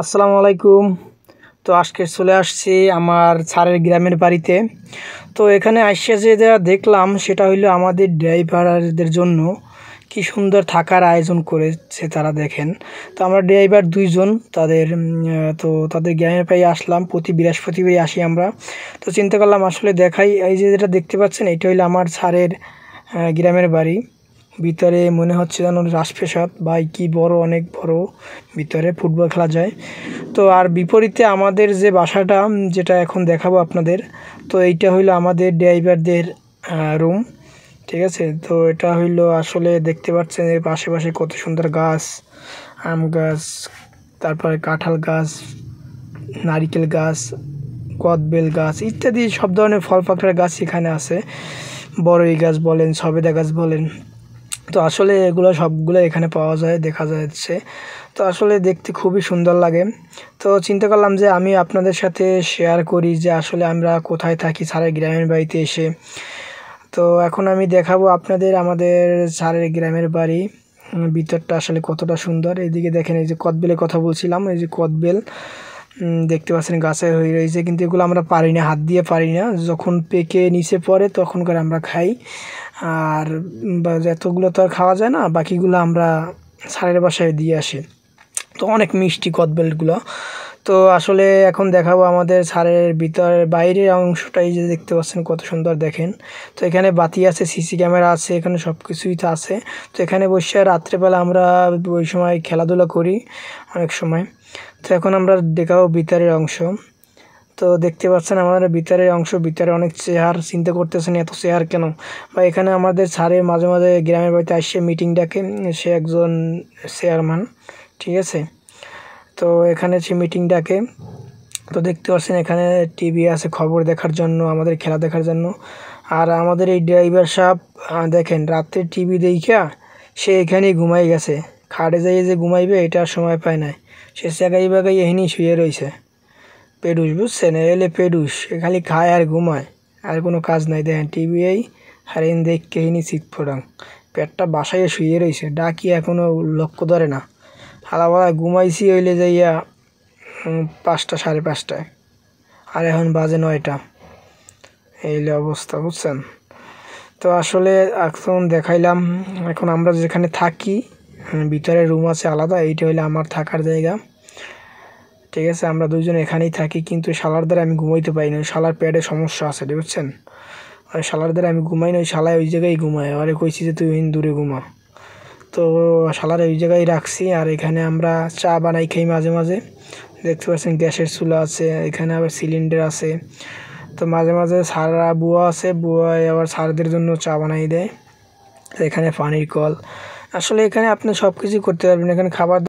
আসসালামু আলাইকুম। তো আজকে চলে আসছি আমার ছাড়ের গ্রামের বাড়িতে। তো এখানে আসছে যে যা দেখলাম, সেটা হইল আমাদের ড্রাইভারদের জন্য কি সুন্দর থাকার আয়োজন করেছে তারা দেখেন। তো আমরা ড্রাইভার দুইজন, তাদের তো তাদের গ্রামের পাই আসলাম, প্রতি বৃহস্পতিবারই আসি আমরা। তো চিন্তা করলাম আসলে দেখাই, এই যে যেটা দেখতে পাচ্ছেন, এটা হইল আমার ছাড়ের গ্রামের বাড়ি। ভিতরে মনে হচ্ছে যেন রাজপ্রাসাদ বা কি বড়, অনেক বড়। ভিতরে ফুটবল খেলা যায়। তো আর বিপরীতে আমাদের যে বাসাটা যেটা এখন দেখাবো আপনাদের, তো এইটা হইল আমাদের ড্রাইভারদের রুম ঠিক আছে? তো এটা হইল আসলে দেখতে পাচ্ছেন এর পাশে কত সুন্দর গাছ, আম গাছ, তারপরে কাঁঠাল গাছ, নারিকেল গাছ কদবেল গাছ, ইত্যাদি সব ধরনের ফল পাকড়ার গাছ এখানে আছে। বড়ই গাছ বলেন, সবেদা গাছ বলেন। তো আসলে এগুলো সবগুলো এখানে পাওয়া যায়, দেখা যাচ্ছে। তো আসলে দেখতে খুবই সুন্দর লাগে। তো চিন্তা করলাম যে আমি আপনাদের সাথে শেয়ার করি যে আসলে আমরা কোথায় থাকি সারের গ্রামের বাড়িতে এসে। তো এখন আমি দেখাবো আপনাদের আমাদের সারের গ্রামের বাড়ি। ভিতরটা আসলে কতটা সুন্দর। এদিকে দেখেন এই যে কদবেলের কথা বলছিলাম, এই যে কদবেল। দেখতে পাচ্ছেন গাছে হয়ে রয়েছে, কিন্তু এগুলো আমরা পারি না হাত দিয়ে পারি না যখন পেকে নিচে পড়ে তখন করে আমরা খাই। আর এতগুলো তো আর খাওয়া যায় না, বাকিগুলো আমরা সারের বাসায় দিয়ে আসি। তো অনেক মিষ্টি কদবেলগুলো। তো আসলে এখন দেখাবো আমাদের সারের ভিতরের বাইরের অংশটাই যে দেখতে পাচ্ছেন কত সুন্দর দেখেন। তো এখানে বাতি আছে, সিসি ক্যামেরা আছে, এখানে সব কিছুই তো আছে। তো এখানে বসে রাত্রেবেলা আমরা ওই সময় খেলাধুলা করি অনেক সময়। তো এখন আমরা দেখাবো ভিতরের অংশ। তো দেখতে পাচ্ছেন আমাদের ভিতরের অংশ, ভিতরে অনেক চেয়ার, চিন্তা করতেছেন এত চেয়ার কেন? বা এখানে আমাদের স্যারে মাঝে মাঝে গ্রামের বাড়িতে আসছে মিটিং ডাকে, সে একজন চেয়ারম্যান ঠিক আছে? তো এখানে সে মিটিং ডাকে। তো দেখতে পাচ্ছেন এখানে টিভি আছে খবর দেখার জন্য, আমাদের খেলা দেখার জন্য। আর আমাদের এই ড্রাইভার সাহেব দেখেন, রাত্রে টিভি দেখা সে এখানেই ঘুমাই গেছে। খাটে যাইয়ে যে ঘুমাইবে, এটা সময় পায় না সে জায়গায় বাগাই এখানেই শুয়ে রয়েছে পেডুস বুঝছেন? এলে পেডুস খালি খায় আর ঘুমায়। আর কোনো কাজ নাই। দেখেন টিভি এই, আর এন দেখকে হিনি শীত ফোড়াং পেটটা বাসায় শুয়ে রয়েছে ডাকি এখনও লক্ষ্য ধরে না। হালাবালা ঘুমাইছি হইলে যাইয়া পাঁচটা, সাড়ে পাঁচটায়। আর এখন বাজে নয়টা। এইলে অবস্থা, বুঝছেন? তো আসলে এখন দেখাইলাম, এখন আমরা যেখানে থাকি ভিতরে রুম আছে আলাদা, এইটা হইলে আমার থাকার জায়গা। ঠিক আছে, আমরা দুজন এখানেই থাকি, কিন্তু শালার দ্বারা আমি ঘুমাইতে পারি না, ওই শালার প্যাডে সমস্যা আছে, বুঝছেন? ওই শালার দ্বারা আমি ঘুমাই না, ওই শালায় ওই জায়গায় ঘুমায়, আরে কইছি যে তুই দূরে ঘুমা। তো শালার ওই জায়গায় রাখছি। আর এখানে আমরা চা বানাই খাই মাঝে মাঝে। দেখতে পাচ্ছেন গ্যাসের চুলা আছে, এখানে আবার সিলিন্ডার আছে। তো মাঝে মাঝে সারা বুয়া আছে বুয়ায় আবার সারদের জন্য চা বানাই দেয়। এখানে পানির কল। আসলে এখানে আপনি সব কিছুই করতে পারবেন, এখানে খাবার